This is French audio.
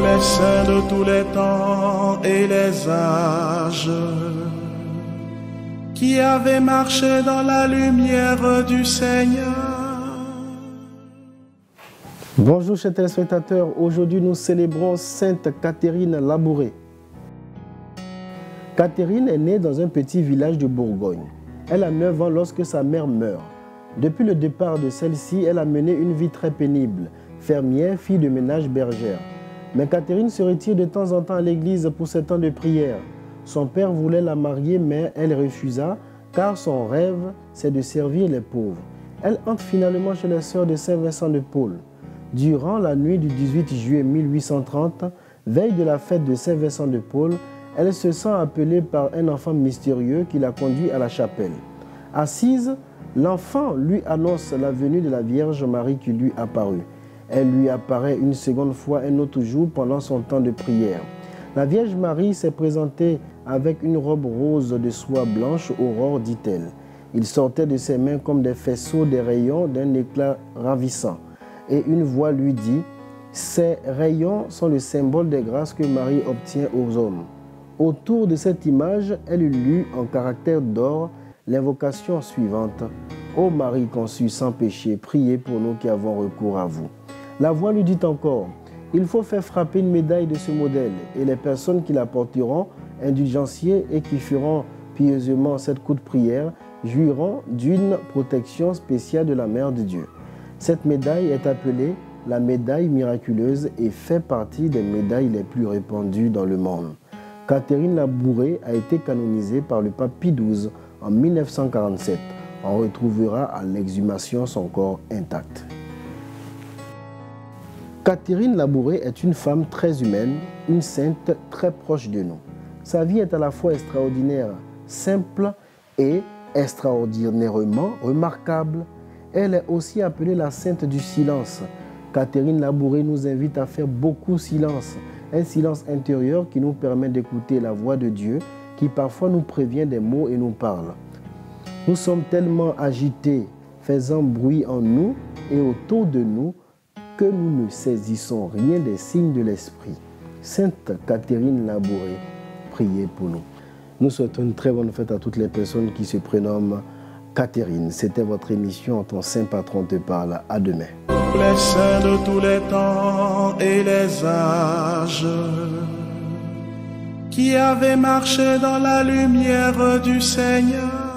les saints de tous les temps et les âges, qui avaient marché dans la lumière du Seigneur. Bonjour chers téléspectateurs, aujourd'hui nous célébrons Sainte Catherine Labouré. Catherine est née dans un petit village de Bourgogne. Elle a 9 ans lorsque sa mère meurt. Depuis le départ de celle-ci, elle a mené une vie très pénible, fermière, fille de ménage bergère. Mais Catherine se retire de temps en temps à l'église pour ses temps de prière. Son père voulait la marier, mais elle refusa, car son rêve, c'est de servir les pauvres. Elle entre finalement chez les sœurs de Saint-Vincent de Paul. Durant la nuit du 18 juillet 1830, veille de la fête de Saint-Vincent de Paul, elle se sent appelée par un enfant mystérieux qui la conduit à la chapelle. Assise, l'enfant lui annonce la venue de la Vierge Marie qui lui apparut. Elle lui apparaît une seconde fois un autre jour pendant son temps de prière. La Vierge Marie s'est présentée avec une robe rose de soie blanche, aurore, dit-elle. Il sortait de ses mains comme des faisceaux des rayons d'un éclat ravissant. Et une voix lui dit, Ces rayons sont le symbole des grâces que Marie obtient aux hommes. Autour de cette image, elle lut en caractère d'or l'invocation suivante. Ô Marie conçue sans péché, priez pour nous qui avons recours à vous. La voix lui dit encore, il faut faire frapper une médaille de ce modèle et les personnes qui la porteront, indulgenciers et qui feront pieusement cette coup de prière, jouiront d'une protection spéciale de la Mère de Dieu. Cette médaille est appelée la médaille miraculeuse et fait partie des médailles les plus répandues dans le monde. Catherine Labouré a été canonisée par le pape Pie XII en 1947. On retrouvera à l'exhumation son corps intact. Catherine Labouré est une femme très humaine, une sainte très proche de nous. Sa vie est à la fois extraordinaire, simple et extraordinairement remarquable. Elle est aussi appelée la sainte du silence. Catherine Labouré nous invite à faire beaucoup silence, un silence intérieur qui nous permet d'écouter la voix de Dieu qui parfois nous prévient des mots et nous parle. Nous sommes tellement agités, faisant bruit en nous et autour de nous que nous ne saisissons rien des signes de l'Esprit. Sainte Catherine Labouré, priez pour nous. Nous souhaitons une très bonne fête à toutes les personnes qui se prénomment Catherine. C'était votre émission Ton Saint Patron te parle. À demain. Les saints de tous les temps et les âges, qui avaient marché dans la lumière du Seigneur.